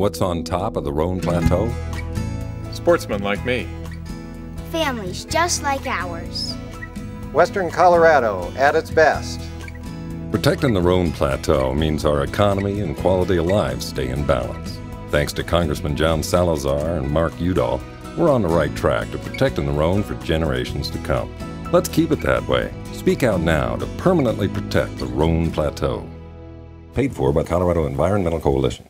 What's on top of the Roan Plateau? Sportsmen like me. Families just like ours. Western Colorado at its best. Protecting the Roan Plateau means our economy and quality of life stay in balance. Thanks to Congressman John Salazar and Mark Udall, we're on the right track to protecting the Roan for generations to come. Let's keep it that way. Speak out now to permanently protect the Roan Plateau. Paid for by Colorado Environmental Coalition.